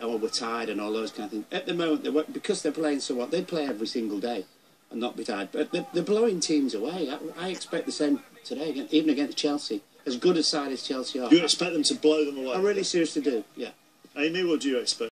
oh, we're tired and all those kind of things. At the moment, they, because they're playing so what, they play every single day and not be tired. But they're, they're blowing teams away. I, I, expect the same today, even against Chelsea. As good a side as Chelsea are. You expect them to blow them away? I really seriously do, yeah. Amy, what do you expect?